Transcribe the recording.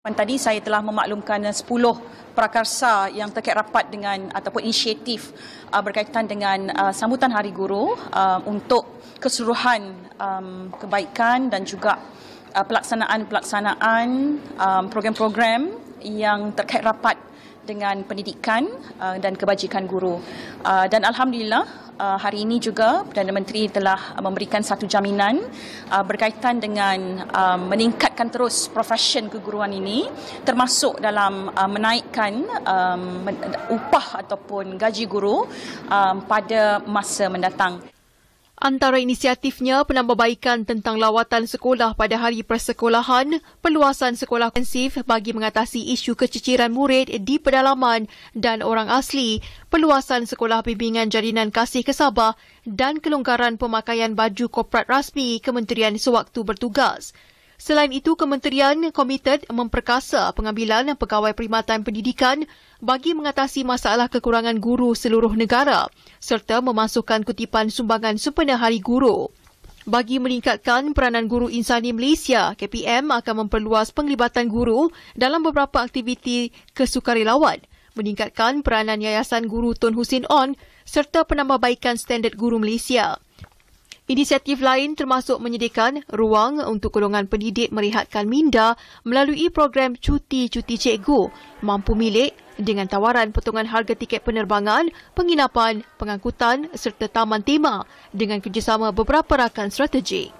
Tadi saya telah memaklumkan 10 prakarsa yang terkait rapat dengan ataupun inisiatif uh, berkaitan dengan uh, sambutan Hari Guru uh, untuk keseluruhan um, kebaikan dan juga uh, pelaksanaan-pelaksanaan um, program-program yang terkait rapat dengan pendidikan uh, dan kebajikan guru. Uh, dan alhamdulillah uh, hari ini juga Perdana Menteri telah memberikan satu jaminan berkaitan dengan meningkatkan terus profesion keguruan ini termasuk dalam menaikkan um, upah ataupun gaji guru um, pada masa mendatang. Antara inisiatifnya penambahbaikan tentang lawatan sekolah pada hari persekolahan, peluasan sekolah intensif bagi mengatasi isu keciciran murid di pedalaman dan orang asli, peluasan sekolah bimbingan jalinan kasih ke Sabah dan kelonggaran pemakaian baju korporat rasmi Kementerian sewaktu bertugas. Selain itu, kementerian komited memperkasa pengambilan pegawai perkhidmatan pendidikan bagi mengatasi masalah kekurangan guru seluruh negara serta memasukkan kutipan sumbangan sempena Hari Guru. Bagi meningkatkan peranan guru insani Malaysia, KPM akan memperluas penglibatan guru dalam beberapa aktiviti kesukarelawan, meningkatkan peranan Yayasan Guru Tun Husin On serta penambahbaikan standard guru Malaysia. Inisiatif lain termasuk menyediakan ruang untuk golongan pendidik merehatkan minda melalui program cuti-cuti cikgu mampu milik dengan tawaran potongan harga tiket penerbangan, penginapan, pengangkutan serta taman tema dengan kerjasama beberapa rakan strategik.